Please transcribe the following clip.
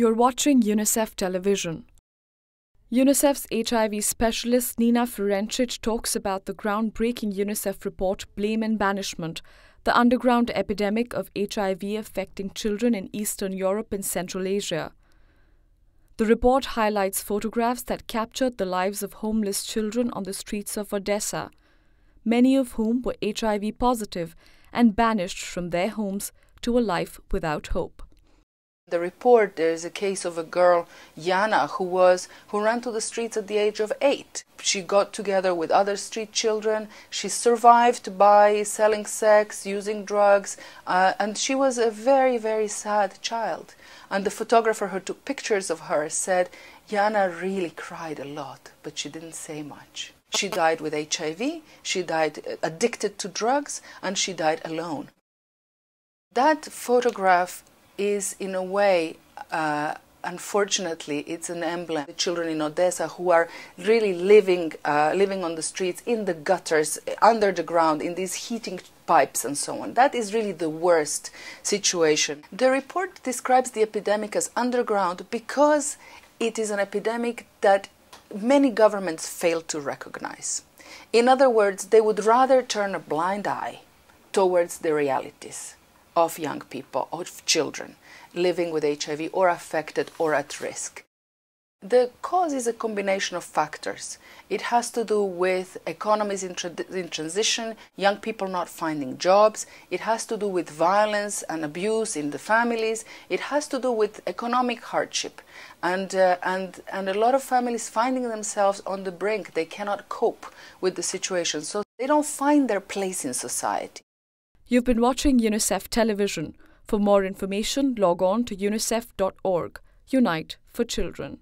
You're watching UNICEF Television. UNICEF's HIV specialist Nina Ferencic talks about the groundbreaking UNICEF report Blame and Banishment, the underground epidemic of HIV affecting children in Eastern Europe and Central Asia. The report highlights photographs that captured the lives of homeless children on the streets of Odessa, many of whom were HIV positive and banished from their homes to a life without hope the report there is a case of a girl Yana who was who ran to the streets at the age of 8 she got together with other street children. She survived by selling sex using drugs uh, and she was a very very sad child. And the photographer who took pictures of her said Yana really cried a lot but she didn't say much. She died with HIV she died addicted to drugs and she died alone. That photograph is in a way uh, unfortunately it's an emblem. The children in odessa who are really living uh, living on the streets in the gutters under the ground in these heating pipes and so on. That is really the worst situation. The report describes the epidemic as underground because it is an epidemic that many governments fail to recognize. In other words they would rather turn a blind eye towards the realities of young people, of children living with HIV or affected or at risk. The cause is a combination of factors. It has to do with economies in, tra- in, transition, young people not finding jobs. It has to do with violence and abuse in the families. It has to do with economic hardship. And, uh, and, and a lot of families finding themselves on the brink. They cannot cope with the situation. So they don't find their place in society. You've been watching UNICEF Television. For more information, log on to unicef.org. Unite for Children.